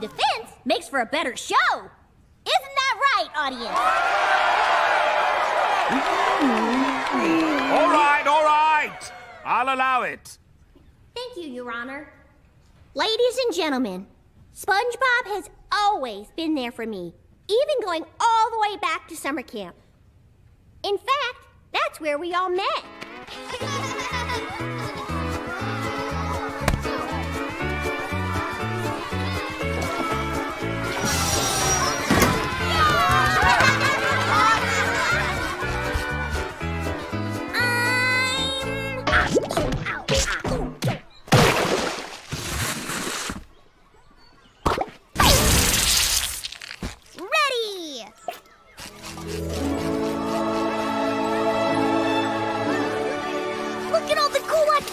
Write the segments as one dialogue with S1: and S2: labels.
S1: defense makes for a better show. Isn't that right, audience?
S2: All right, all right. I'll allow it.
S1: Thank you, Your Honor. Ladies and gentlemen, SpongeBob has always been there for me, even going all the way back to summer camp. In fact, that's where we all met.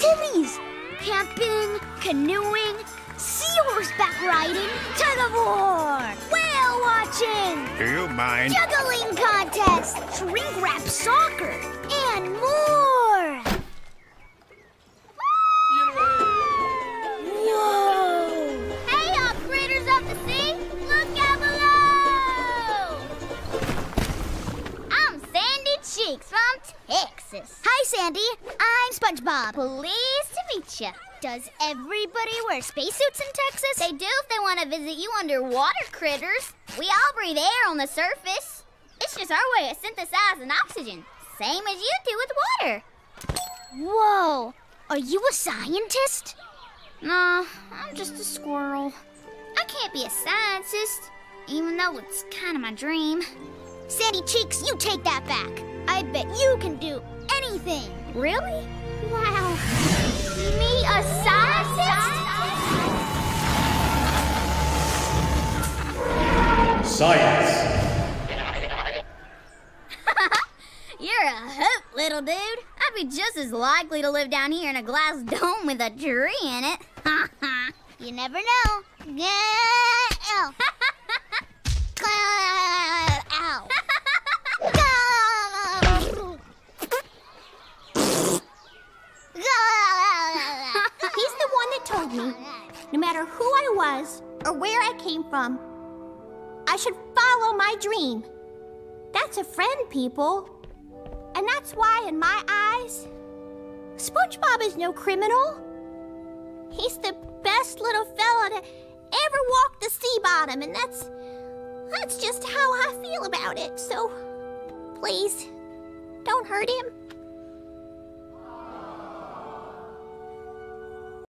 S1: activities! Camping, canoeing, sea horseback riding, tug of war, whale watching,
S2: Do you mind?
S1: juggling contest, shrink wrap soccer, and more! Sandy. I'm SpongeBob. Pleased to meet you. Does everybody wear spacesuits in Texas? They do if they want to visit you underwater, critters. We all breathe air on the surface. It's just our way of synthesizing oxygen, same as you do with water. Whoa! Are you a scientist? No, I'm just a squirrel. I can't be a scientist, even though it's kind of my dream. Sandy Cheeks, you take that back. I bet you can do anything. Really? Wow. Me, a scientist?
S3: Science.
S1: You're a hoot, little dude. I'd be just as likely to live down here in a glass dome with a tree in it. Ha ha. You never know. Yeah. no matter who I was or where I came from, I should follow my dream. That's a friend, people. And that's why, in my eyes, SpongeBob is no criminal. He's the best little fella to ever walk the sea bottom, and that's that's just how I feel about it. So, please, don't hurt him.